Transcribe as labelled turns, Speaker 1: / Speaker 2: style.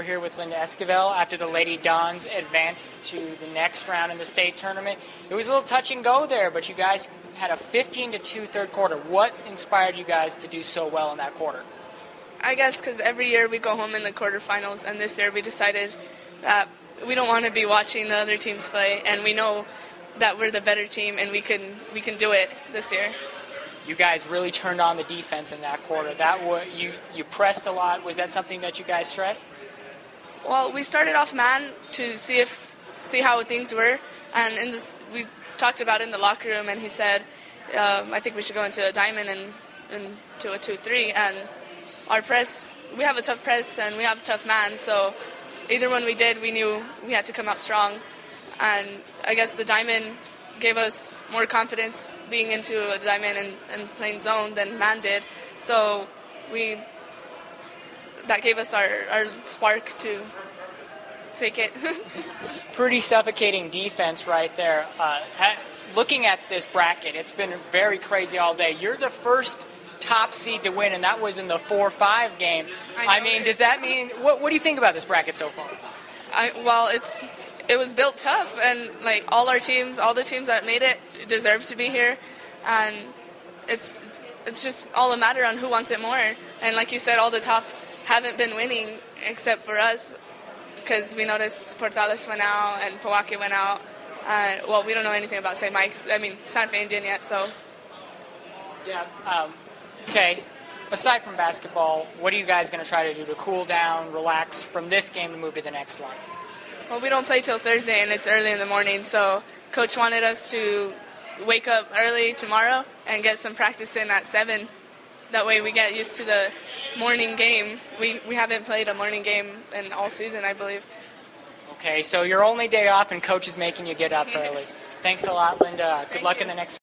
Speaker 1: We're here with Linda Esquibel after the Lady Dons advanced to the next round in the state tournament. It was a little touch and go there, but you guys had a 15 to 2 third quarter. What inspired you guys to do so well in that quarter?
Speaker 2: I guess because every year we go home in the quarterfinals, and this year we decided that we don't want to be watching the other teams play, and we know that we're the better team, and we can we can do it this year.
Speaker 1: You guys really turned on the defense in that quarter. That was, you you pressed a lot. Was that something that you guys stressed?
Speaker 2: Well, we started off man to see if see how things were, and in this we talked about it in the locker room, and he said, um, "I think we should go into a diamond and into a two-three, And our press, we have a tough press, and we have a tough man. So either one we did, we knew we had to come out strong. And I guess the diamond gave us more confidence being into a diamond and, and playing zone than man did. So we that gave us our, our spark to take it.
Speaker 1: Pretty suffocating defense right there. Uh, ha- looking at this bracket, it's been very crazy all day. You're the first top seed to win, and that was in the 4 5 game. I, I mean, does that mean, what, what do you think about this bracket so far?
Speaker 2: I, well, it's it was built tough, and like all our teams, all the teams that made it deserve to be here, and it's it's just all a matter on who wants it more. And like you said, all the top haven't been winning except for us because we noticed Portales went out and Pojoaque went out. Uh, well, we don't know anything about St. Mike's. I mean, Santa Fe didn't yet, so.
Speaker 1: Yeah. Um, okay. Aside from basketball, what are you guys going to try to do to cool down, relax from this game to move to the next one?
Speaker 2: Well, we don't play till Thursday, and it's early in the morning, so coach wanted us to wake up early tomorrow and get some practice in at seven that way we get used to the morning game. We, we haven't played a morning game in all season, I believe.
Speaker 1: Okay, so your only day off and coach is making you get up early. Thanks a lot, Linda. Good
Speaker 2: Thank
Speaker 1: luck
Speaker 2: you.
Speaker 1: in the next